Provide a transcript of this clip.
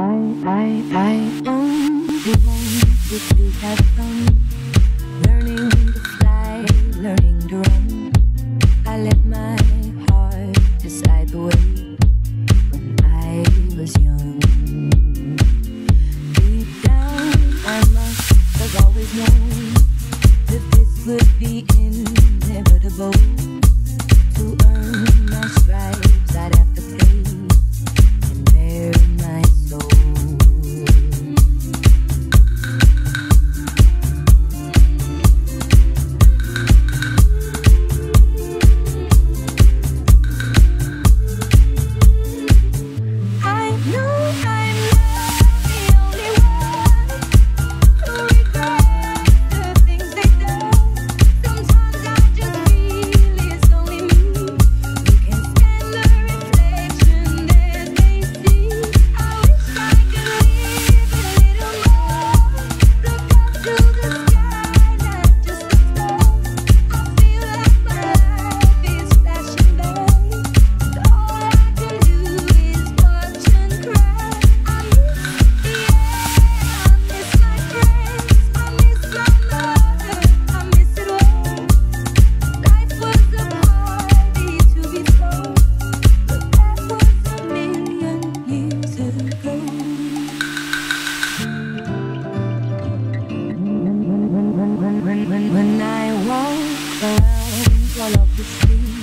I, I, I only want you We have come Learning to fly, learning to run. I let my heart decide the way when I was young. Deep down, I must have always known that this would be inevitable. fall off the street.